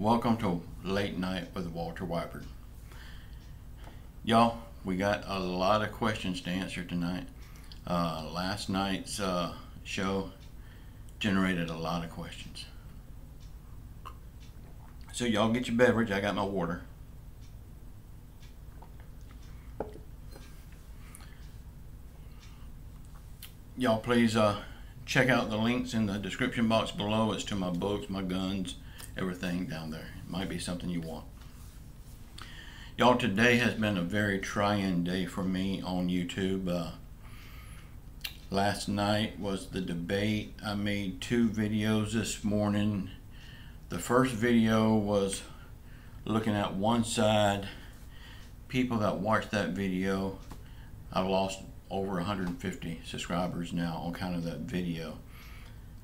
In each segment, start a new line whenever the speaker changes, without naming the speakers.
Welcome to Late Night with Walter Weyburn. Y'all, we got a lot of questions to answer tonight. Uh, last night's uh, show generated a lot of questions. So y'all get your beverage. I got my water. Y'all please uh, check out the links in the description box below. It's to my books, my guns, everything down there. It might be something you want. Y'all, today has been a very trying day for me on YouTube. Uh, last night was the debate. I made two videos this morning. The first video was looking at one side. People that watched that video, I've lost over 150 subscribers now on kind of that video.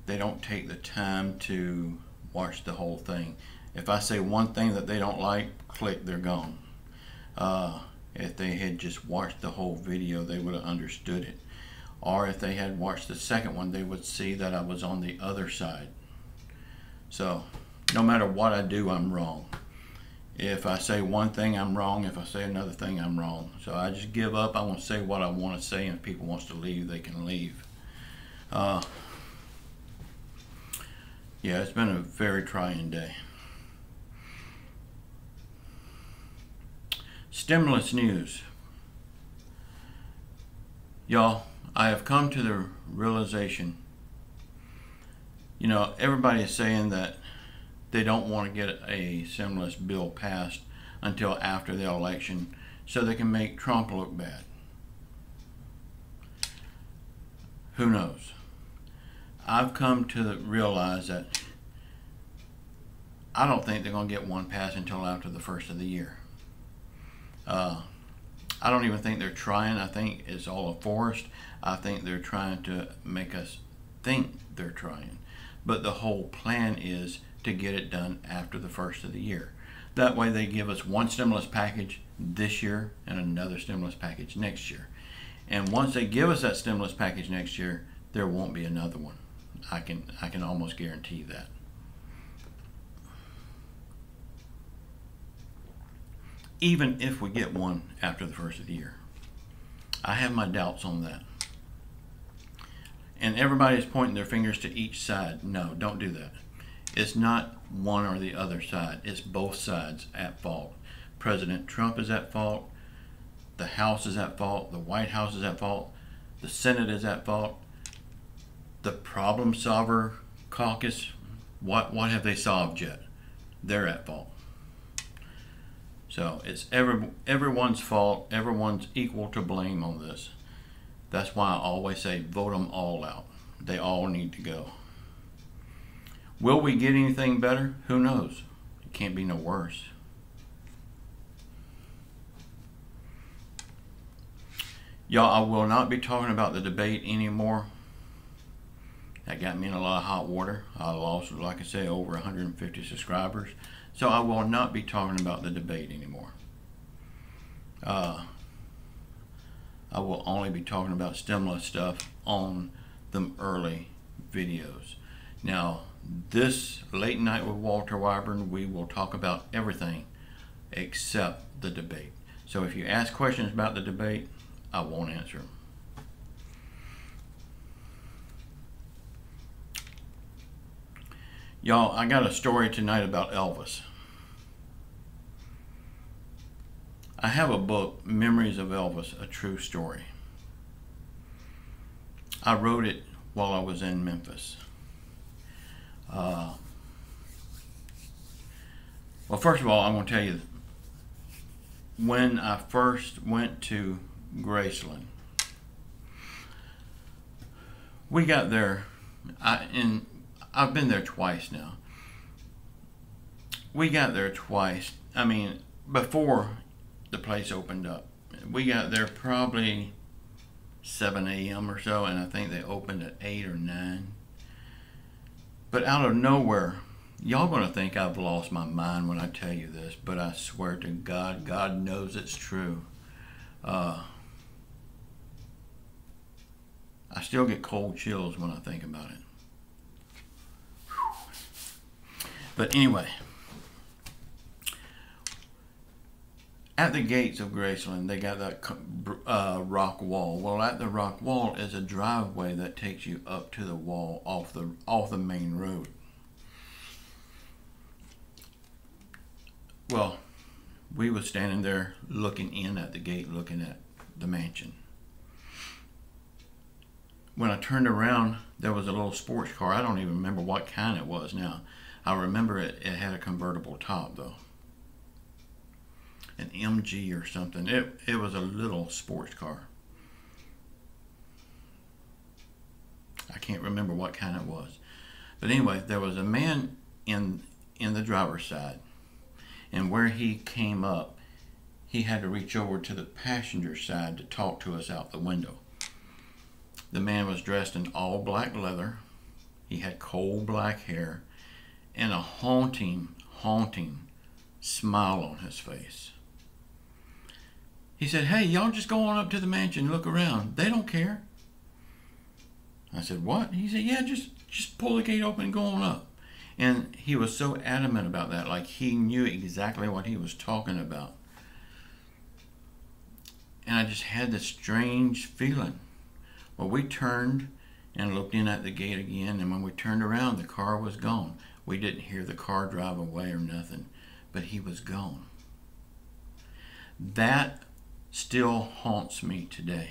They don't take the time to watch the whole thing. If I say one thing that they don't like, click, they're gone. Uh, if they had just watched the whole video, they would have understood it. Or if they had watched the second one, they would see that I was on the other side. So, no matter what I do, I'm wrong. If I say one thing, I'm wrong. If I say another thing, I'm wrong. So I just give up. I want to say what I want to say, and if people wants to leave, they can leave. Uh, yeah, it's been a very trying day. Stimulus news. Y'all, I have come to the realization, you know, everybody is saying that they don't want to get a stimulus bill passed until after the election so they can make Trump look bad. Who knows? I've come to realize that I don't think they're going to get one pass until after the first of the year. Uh, I don't even think they're trying. I think it's all a forced. I think they're trying to make us think they're trying. But the whole plan is to get it done after the first of the year. That way they give us one stimulus package this year and another stimulus package next year. And once they give us that stimulus package next year, there won't be another one. I can I can almost guarantee that. Even if we get one after the first of the year. I have my doubts on that. And everybody's pointing their fingers to each side. No, don't do that. It's not one or the other side. It's both sides at fault. President Trump is at fault. The House is at fault. The White House is at fault. The Senate is at fault the problem solver caucus, what, what have they solved yet? They're at fault. So it's every, everyone's fault. Everyone's equal to blame on this. That's why I always say vote them all out. They all need to go. Will we get anything better? Who knows? It can't be no worse. Y'all, I will not be talking about the debate anymore. That got me in a lot of hot water. I lost, like I say, over 150 subscribers. So I will not be talking about the debate anymore. Uh, I will only be talking about stimulus stuff on the early videos. Now, this late night with Walter Weyburn, we will talk about everything except the debate. So if you ask questions about the debate, I won't answer them. Y'all, I got a story tonight about Elvis. I have a book, Memories of Elvis, a true story. I wrote it while I was in Memphis. Uh, well, first of all, I'm going to tell you when I first went to Graceland, we got there I, in I've been there twice now. We got there twice. I mean, before the place opened up. We got there probably 7 a.m. or so, and I think they opened at 8 or 9. But out of nowhere, y'all gonna think I've lost my mind when I tell you this, but I swear to God, God knows it's true. Uh, I still get cold chills when I think about it. But anyway, at the gates of Graceland, they got that uh, rock wall. Well, at the rock wall is a driveway that takes you up to the wall off the off the main road. Well, we were standing there looking in at the gate, looking at the mansion. When I turned around, there was a little sports car. I don't even remember what kind it was now. I remember it, it had a convertible top though an MG or something. It it was a little sports car. I can't remember what kind it was. But anyway, there was a man in in the driver's side. And where he came up, he had to reach over to the passenger side to talk to us out the window. The man was dressed in all black leather. He had coal black hair and a haunting, haunting smile on his face. He said, Hey, y'all just go on up to the mansion, look around. They don't care. I said, What? He said, Yeah, just just pull the gate open and go on up. And he was so adamant about that, like he knew exactly what he was talking about. And I just had this strange feeling. Well, we turned and looked in at the gate again, and when we turned around, the car was gone. We didn't hear the car drive away or nothing, but he was gone. That still haunts me today.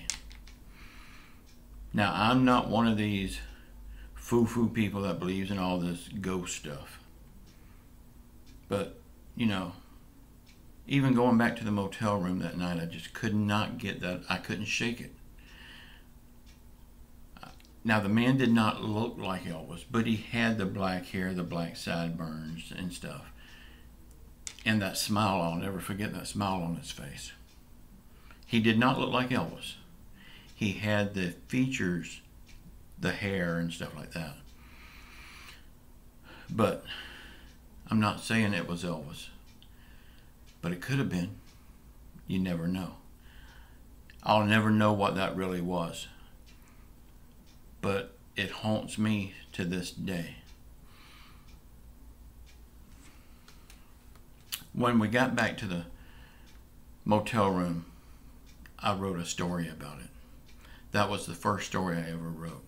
Now, I'm not one of these foo-foo people that believes in all this ghost stuff. But, you know, even going back to the motel room that night, I just could not get that. I couldn't shake it. Now, the man did not look like Elvis, but he had the black hair, the black sideburns and stuff. And that smile, I'll never forget that smile on his face. He did not look like Elvis. He had the features, the hair and stuff like that. But I'm not saying it was Elvis. But it could have been. You never know. I'll never know what that really was. But it haunts me to this day. When we got back to the motel room, I wrote a story about it. That was the first story I ever wrote.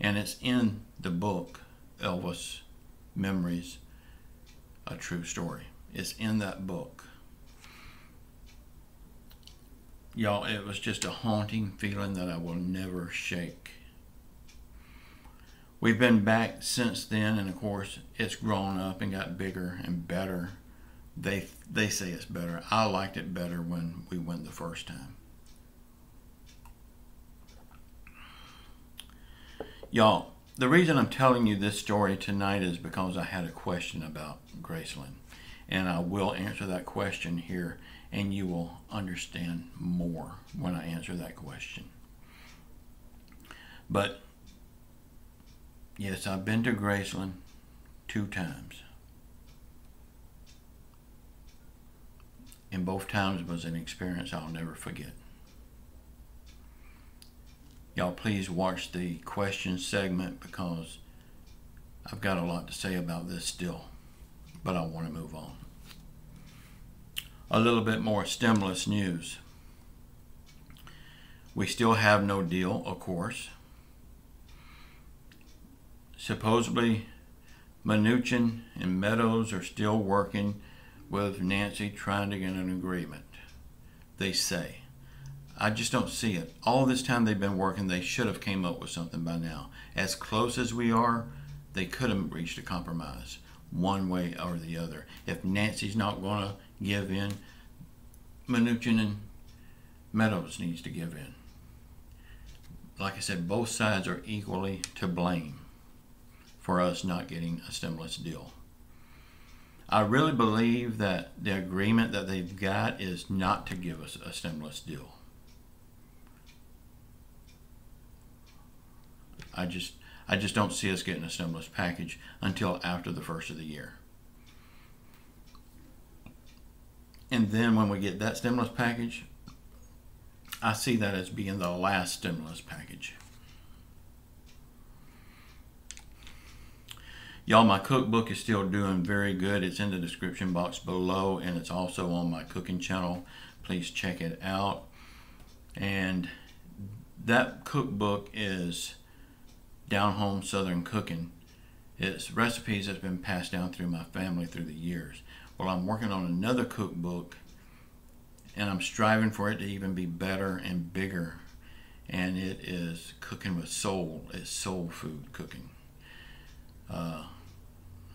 And it's in the book, Elvis Memories, A True Story. It's in that book. Y'all, it was just a haunting feeling that I will never shake. We've been back since then, and of course, it's grown up and got bigger and better they they say it's better. I liked it better when we went the first time. Y'all, the reason I'm telling you this story tonight is because I had a question about Graceland. And I will answer that question here, and you will understand more when I answer that question. But, yes, I've been to Graceland two times. and both times was an experience I'll never forget. Y'all please watch the question segment because I've got a lot to say about this still, but I want to move on. A little bit more stimulus news. We still have no deal, of course. Supposedly, Mnuchin and Meadows are still working with Nancy trying to get an agreement. They say. I just don't see it. All this time they've been working, they should have came up with something by now. As close as we are, they could have reached a compromise one way or the other. If Nancy's not going to give in, Mnuchin and Meadows needs to give in. Like I said, both sides are equally to blame for us not getting a stimulus deal. I really believe that the agreement that they've got is not to give us a stimulus deal. I just I just don't see us getting a stimulus package until after the first of the year. And then when we get that stimulus package, I see that as being the last stimulus package. Y'all, my cookbook is still doing very good. It's in the description box below and it's also on my cooking channel. Please check it out. And that cookbook is down home southern cooking. It's recipes that's been passed down through my family through the years. Well, I'm working on another cookbook and I'm striving for it to even be better and bigger. And it is cooking with soul. It's soul food cooking. Uh,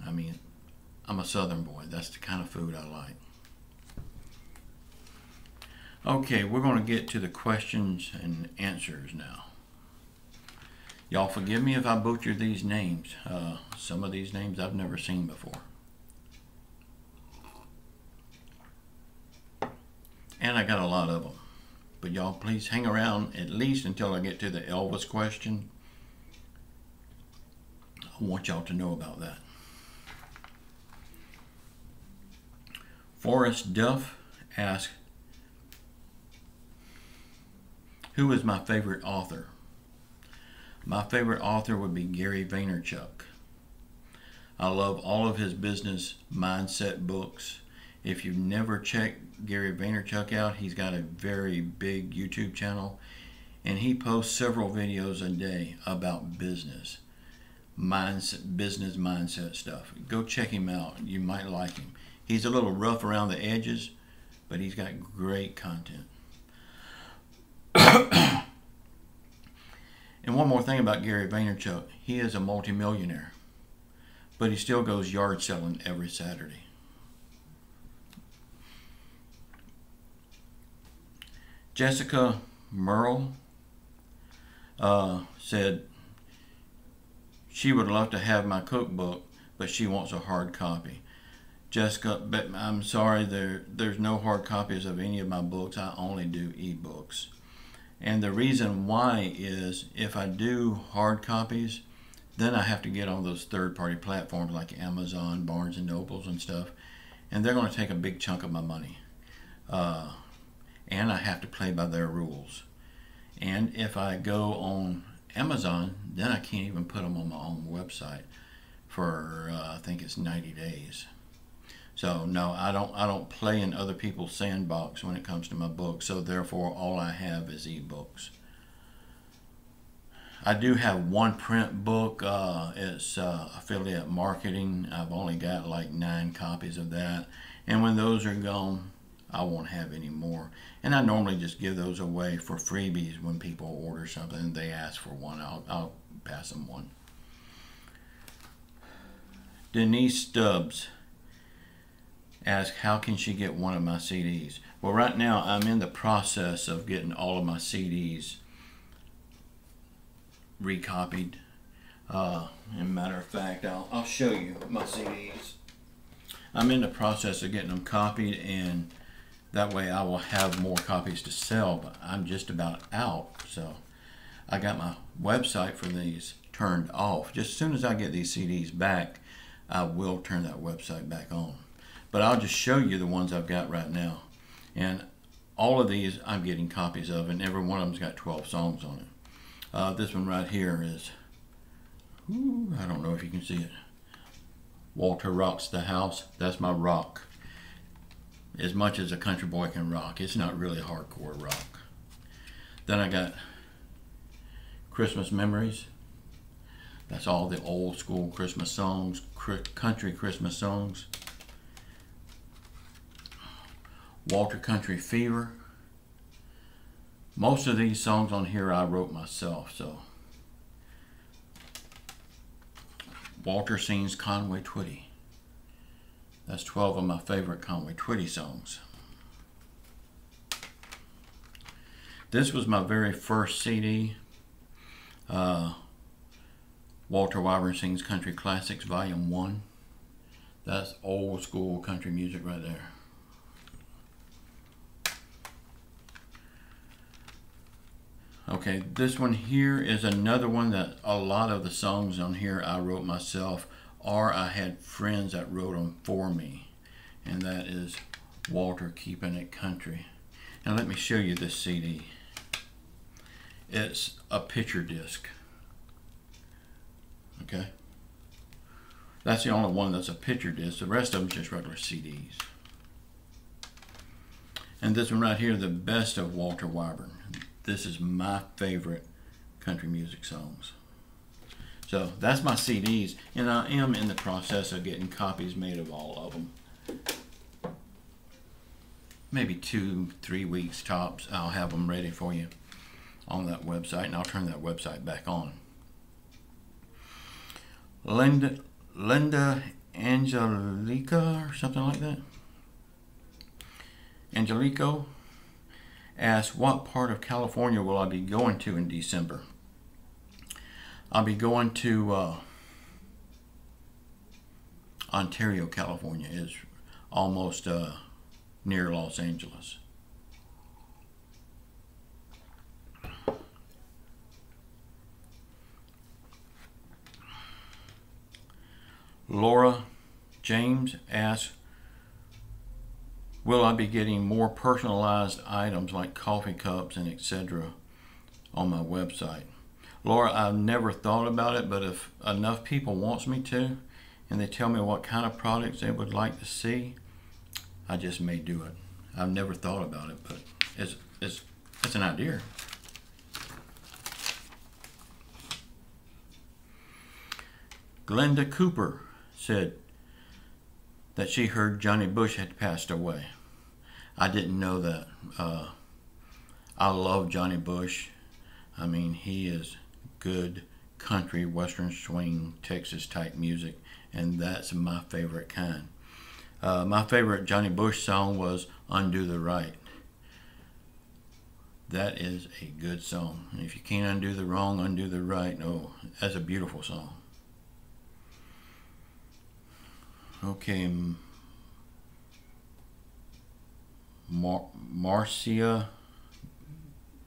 I mean, I'm a southern boy. That's the kind of food I like. Okay, we're going to get to the questions and answers now. Y'all forgive me if I butcher these names. Uh, some of these names I've never seen before. And I got a lot of them. But y'all please hang around at least until I get to the Elvis question. I want y'all to know about that. Forrest Duff asks, Who is my favorite author? My favorite author would be Gary Vaynerchuk. I love all of his business mindset books. If you've never checked Gary Vaynerchuk out, he's got a very big YouTube channel and he posts several videos a day about business, mindset, business mindset stuff. Go check him out. You might like him. He's a little rough around the edges, but he's got great content. And one more thing about Gary Vaynerchuk, he is a multimillionaire, but he still goes yard selling every Saturday. Jessica Merle uh, said she would love to have my cookbook, but she wants a hard copy. Jessica, but I'm sorry, there there's no hard copies of any of my books. I only do ebooks. And the reason why is if I do hard copies, then I have to get on those third party platforms like Amazon, Barnes and Nobles and stuff, and they're going to take a big chunk of my money. Uh, and I have to play by their rules. And if I go on Amazon, then I can't even put them on my own website for uh, I think it's 90 days. So no, I don't I don't play in other people's sandbox when it comes to my books. So therefore, all I have is ebooks. I do have one print book. Uh, it's uh, affiliate marketing. I've only got like nine copies of that, and when those are gone, I won't have any more. And I normally just give those away for freebies when people order something. They ask for one. I'll, I'll pass them one. Denise Stubbs ask how can she get one of my CDs. Well, right now I'm in the process of getting all of my CDs recopied. Uh, and matter of fact, I'll, I'll show you my CDs. I'm in the process of getting them copied and that way I will have more copies to sell, but I'm just about out. So I got my website for these turned off. Just as soon as I get these CDs back, I will turn that website back on. But I'll just show you the ones I've got right now. And all of these I'm getting copies of, and every one of them's got 12 songs on it. Uh, this one right here is, ooh, I don't know if you can see it. Walter Rocks the House. That's my rock. As much as a country boy can rock. It's not really hardcore rock. Then I got Christmas Memories. That's all the old school Christmas songs, country Christmas songs. Walter Country Fever. Most of these songs on here I wrote myself, so. Walter sings Conway Twitty. That's 12 of my favorite Conway Twitty songs. This was my very first CD. Uh, Walter Weyburn Sings Country Classics, Volume 1. That's old school country music right there. Okay, this one here is another one that a lot of the songs on here I wrote myself or I had friends that wrote them for me. And that is Walter Keeping It Country. Now let me show you this CD. It's a picture disc. Okay? That's the only one that's a picture disc. The rest of them just regular CDs. And this one right here, the best of Walter Weyburn. This is my favorite country music songs. So that's my CDs, and I am in the process of getting copies made of all of them. Maybe two, three weeks tops, I'll have them ready for you on that website, and I'll turn that website back on. Linda, Linda Angelica, or something like that. Angelico asks, What part of California will I be going to in December? I'll be going to uh, Ontario, California. is almost uh, near Los Angeles. Laura James asks, Will I be getting more personalized items like coffee cups and etc. on my website? Laura, I've never thought about it, but if enough people wants me to, and they tell me what kind of products they would like to see, I just may do it. I've never thought about it, but it's it's it's an idea. Glenda Cooper said, that she heard Johnny Bush had passed away. I didn't know that. Uh, I love Johnny Bush. I mean, he is good country, western swing, Texas type music, and that's my favorite kind. Uh, my favorite Johnny Bush song was Undo the Right. That is a good song. if you can't undo the wrong, undo the right. Oh, that's a beautiful song. Okay. Mar- Marcia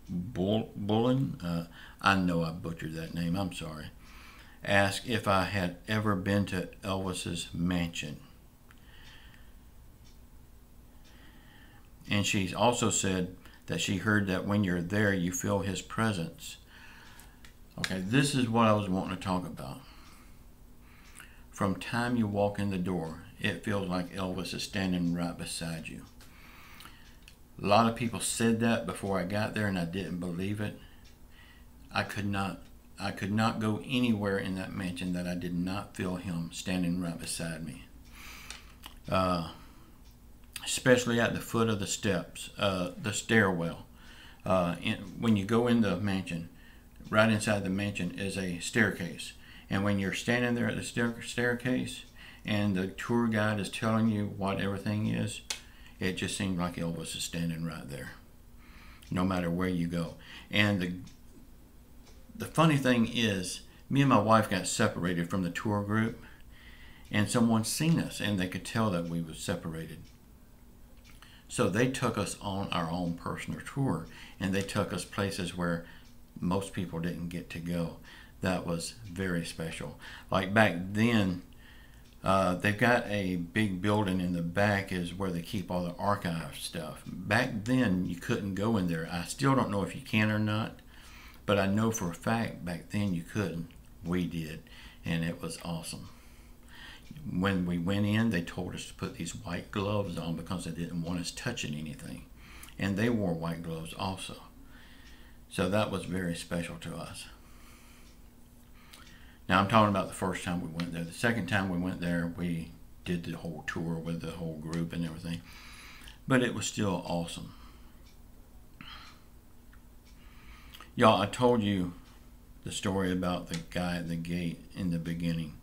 Bullen, uh, I know I butchered that name, I'm sorry, asked if I had ever been to Elvis's mansion. And she also said that she heard that when you're there, you feel his presence. Okay, this is what I was wanting to talk about. From time you walk in the door, it feels like Elvis is standing right beside you. A lot of people said that before I got there and I didn't believe it. I could not I could not go anywhere in that mansion that I did not feel him standing right beside me. Uh, especially at the foot of the steps, uh, the stairwell. Uh, in, when you go in the mansion, right inside the mansion is a staircase. And when you're standing there at the stair- staircase and the tour guide is telling you what everything is, it just seemed like Elvis is standing right there, no matter where you go. And the the funny thing is, me and my wife got separated from the tour group, and someone seen us, and they could tell that we was separated. So they took us on our own personal tour, and they took us places where most people didn't get to go that was very special. Like back then, uh, they've got a big building in the back is where they keep all the archive stuff. Back then, you couldn't go in there. I still don't know if you can or not, but I know for a fact back then you couldn't. We did, and it was awesome. When we went in, they told us to put these white gloves on because they didn't want us touching anything. And they wore white gloves also. So that was very special to us. Now I'm talking about the first time we went there. The second time we went there, we did the whole tour with the whole group and everything. But it was still awesome. Y'all, I told you the story about the guy at the gate in the beginning.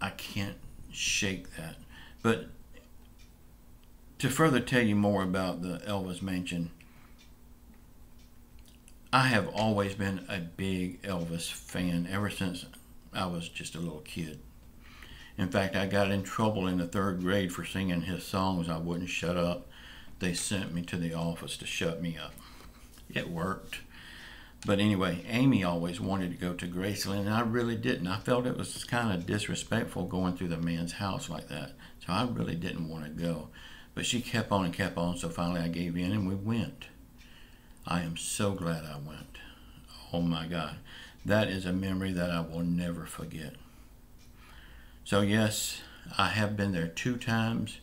I can't shake that. But to further tell you more about the Elvis Mansion, I have always been a big Elvis fan ever since I was just a little kid. In fact, I got in trouble in the third grade for singing his songs. I wouldn't shut up. They sent me to the office to shut me up. It worked. But anyway, Amy always wanted to go to Graceland, and I really didn't. I felt it was kind of disrespectful going through the man's house like that. So I really didn't want to go. But she kept on and kept on, so finally I gave in and we went. I am so glad I went. Oh my God. That is a memory that I will never forget. So, yes, I have been there two times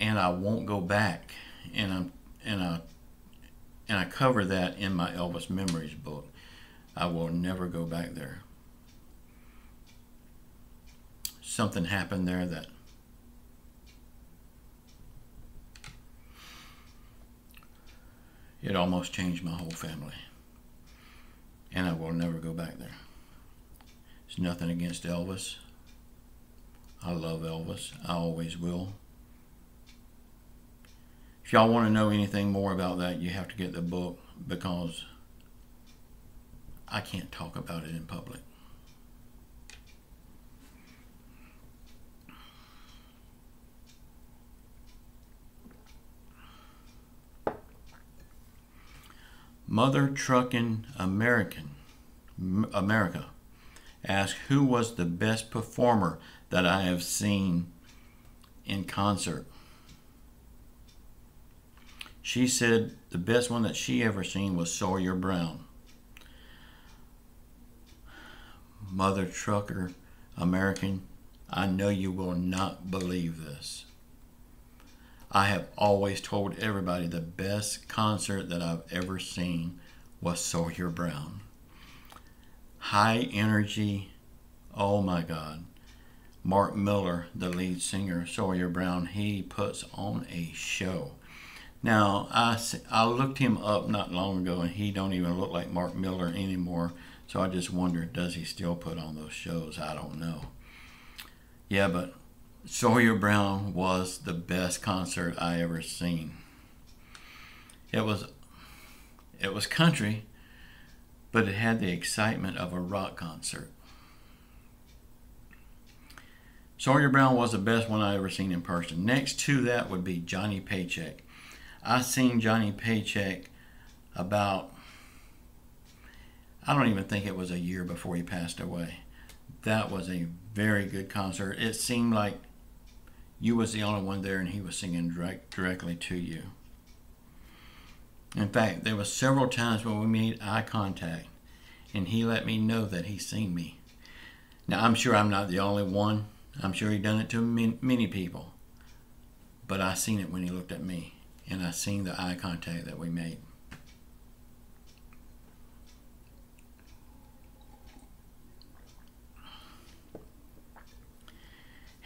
and I won't go back. And I'm and I and I cover that in my Elvis Memories book. I will never go back there. Something happened there that it almost changed my whole family. And I will never go back there. It's nothing against Elvis. I love Elvis. I always will. If y'all want to know anything more about that, you have to get the book because I can't talk about it in public. Mother Truckin' American America asked who was the best performer that I have seen in concert. She said the best one that she ever seen was Sawyer Brown. Mother Trucker American, I know you will not believe this. I have always told everybody the best concert that I've ever seen was Sawyer Brown. High energy, oh my God. Mark Miller, the lead singer, Sawyer Brown, he puts on a show. Now, I, I looked him up not long ago, and he don't even look like Mark Miller anymore. So I just wondered, does he still put on those shows? I don't know. Yeah, but Sawyer Brown was the best concert I ever seen. It was it was country, but it had the excitement of a rock concert. Sawyer Brown was the best one I ever seen in person. Next to that would be Johnny Paycheck. I seen Johnny Paycheck about I don't even think it was a year before he passed away. That was a very good concert. It seemed like you was the only one there and he was singing direct, directly to you. In fact, there was several times when we made eye contact and he let me know that he seen me. Now, I'm sure I'm not the only one. I'm sure he done it to many people. But I seen it when he looked at me and I seen the eye contact that we made.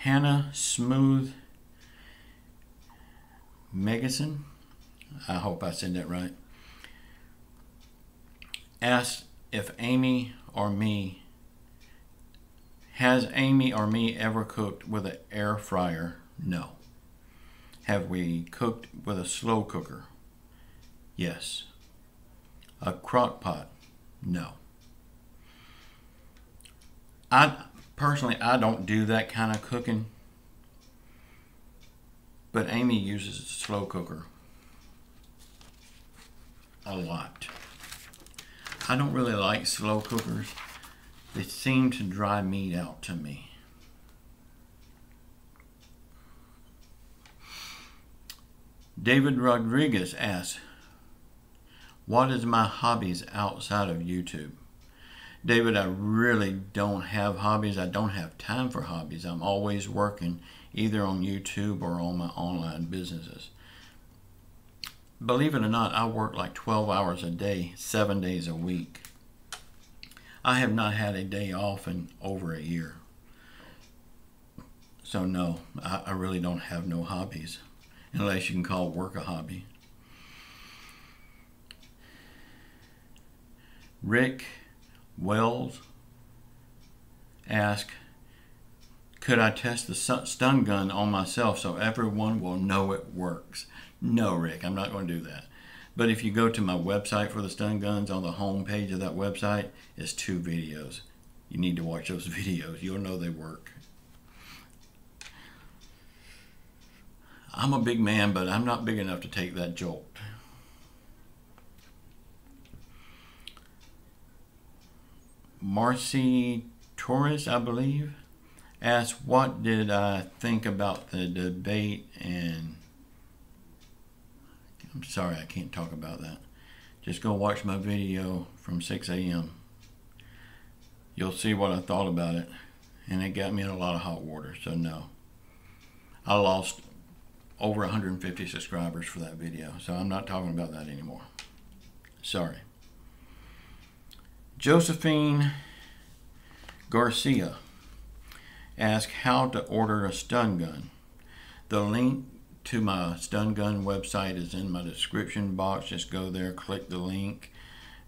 Hannah Smooth Megason, I hope I said that right, asked if Amy or me, has Amy or me ever cooked with an air fryer? No. Have we cooked with a slow cooker? Yes. A crock pot? No. I Personally, I don't do that kind of cooking, but Amy uses a slow cooker a lot. I don't really like slow cookers. They seem to dry meat out to me. David Rodriguez asks, What is my hobbies outside of YouTube? David, I really don't have hobbies. I don't have time for hobbies. I'm always working either on YouTube or on my online businesses. Believe it or not, I work like 12 hours a day, seven days a week. I have not had a day off in over a year. So, no, I, I really don't have no hobbies, unless you can call work a hobby. Rick Wells asked, could I test the stun gun on myself so everyone will know it works? No, Rick, I'm not going to do that. But if you go to my website for the stun guns, on the home page of that website is two videos. You need to watch those videos. You'll know they work. I'm a big man, but I'm not big enough to take that jolt. Marcy Torres, I believe, asked what did I think about the debate and I'm sorry I can't talk about that. Just go watch my video from 6 a.m. You'll see what I thought about it and it got me in a lot of hot water. So no, I lost over 150 subscribers for that video. So I'm not talking about that anymore. Sorry. Josephine Garcia asked how to order a stun gun. The link to my stun gun website is in my description box. Just go there, click the link.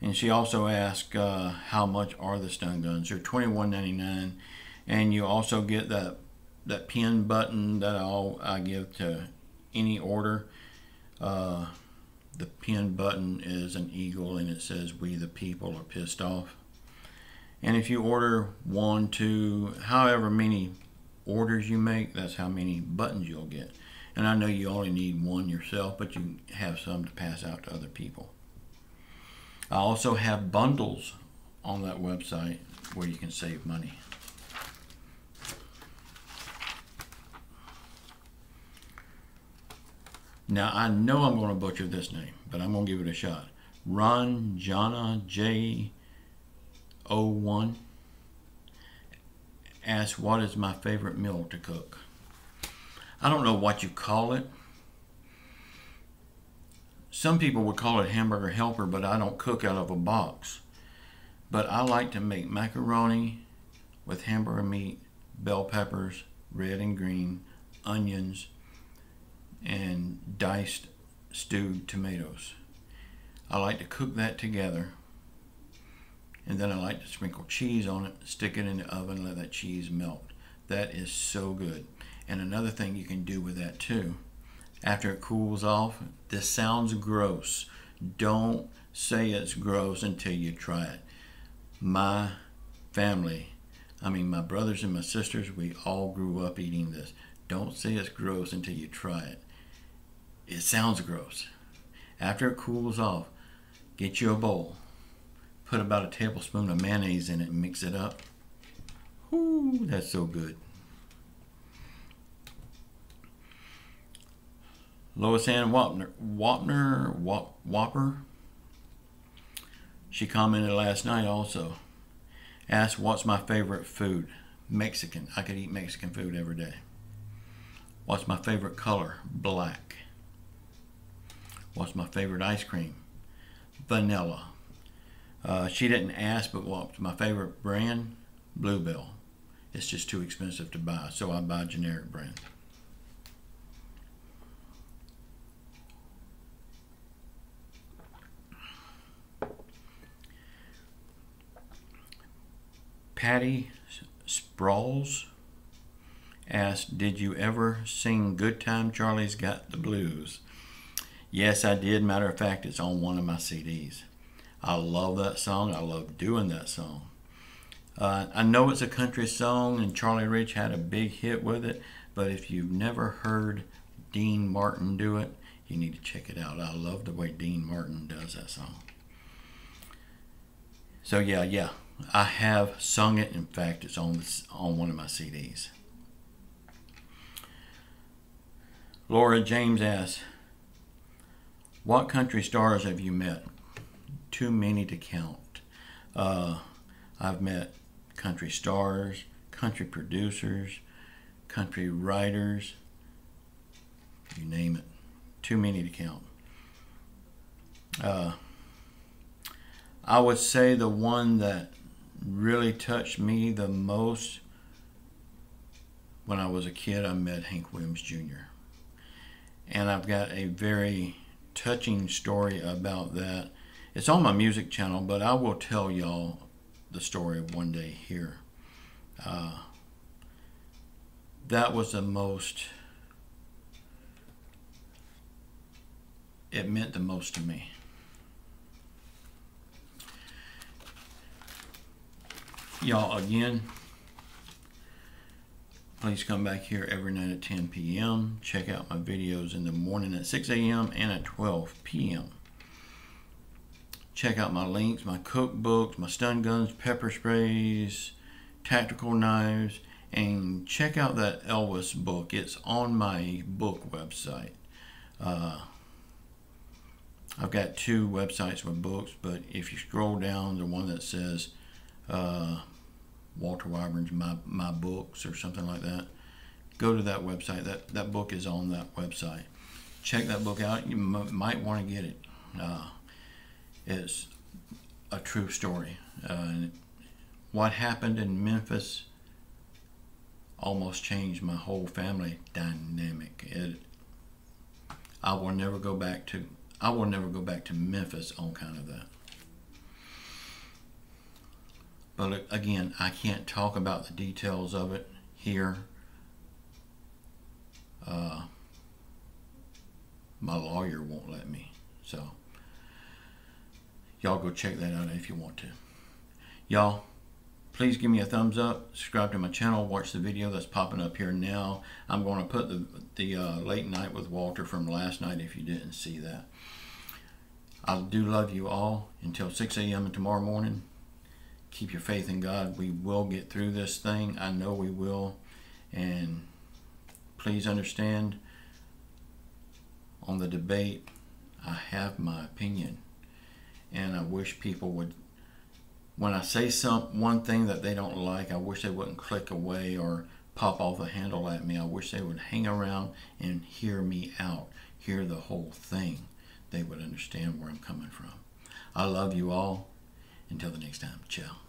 And she also asked uh, how much are the stun guns. They're $21.99 and you also get that that pin button that I'll, I give to any order. Uh, the pin button is an eagle and it says we the people are pissed off. And if you order one, two, however many orders you make, that's how many buttons you'll get. And I know you only need one yourself, but you have some to pass out to other people. I also have bundles on that website where you can save money. Now I know I'm going to butcher this name, but I'm going to give it a shot. Ron Jana J. 01 asks what is my favorite meal to cook. I don't know what you call it. Some people would call it hamburger helper, but I don't cook out of a box. But I like to make macaroni with hamburger meat, bell peppers, red and green, onions, and diced stewed tomatoes. I like to cook that together and then I like to sprinkle cheese on it, stick it in the oven, let that cheese melt. That is so good. And another thing you can do with that too, after it cools off, this sounds gross. Don't say it's gross until you try it. My family, I mean my brothers and my sisters, we all grew up eating this. Don't say it's gross until you try it it sounds gross. After it cools off, get you a bowl. Put about a tablespoon of mayonnaise in it and mix it up. Ooh, that's so good. Lois Ann Wapner, Wapner, Wap, Whopper. She commented last night also. Asked what's my favorite food. Mexican. I could eat Mexican food every day. What's my favorite color? Black. What's my favorite ice cream? Vanilla. Uh, she didn't ask, but what's my favorite brand? Bluebell. It's just too expensive to buy, so I buy generic brand. Patty Sprawls asked, Did you ever sing Good Time Charlie's Got the Blues? Yes, I did. Matter of fact, it's on one of my CDs. I love that song. I love doing that song. Uh, I know it's a country song, and Charlie Rich had a big hit with it, but if you've never heard Dean Martin do it, you need to check it out. I love the way Dean Martin does that song. So yeah, yeah, I have sung it. In fact, it's on on one of my CDs. Laura James asks, what country stars have you met? Too many to count. Uh, I've met country stars, country producers, country writers, you name it. Too many to count. Uh, I would say the one that really touched me the most when I was a kid, I met Hank Williams Jr. And I've got a very touching story about that. It's on my music channel, but I will tell y'all the story one day here. Uh, that was the most, it meant the most to me. Y'all, again, Please come back here every night at 10 p.m. Check out my videos in the morning at 6 a.m. and at 12 p.m. Check out my links, my cookbooks, my stun guns, pepper sprays, tactical knives, and check out that Elvis book. It's on my book website. Uh, I've got two websites with books, but if you scroll down, the one that says uh, Walter Weyburn's My My Books or something like that. Go to that website. That that book is on that website. Check that book out. You might want to get it. Uh, it's a true story. Uh, what happened in Memphis almost changed my whole family dynamic. It, I will never go back to I will never go back to Memphis on kind of that. But again, I can't talk about the details of it here. Uh, my lawyer won't let me. So, y'all go check that out if you want to. Y'all, please give me a thumbs up, subscribe to my channel, watch the video that's popping up here now. I'm going to put the, the uh, late night with Walter from last night if you didn't see that. I do love you all. Until 6 a.m. tomorrow morning, keep your faith in God. We will get through this thing. I know we will. And please understand on the debate, I have my opinion. And I wish people would, when I say some one thing that they don't like, I wish they wouldn't click away or pop off the handle at me. I wish they would hang around and hear me out, hear the whole thing they would understand where I'm coming from. I love you all. Until the next time, ciao.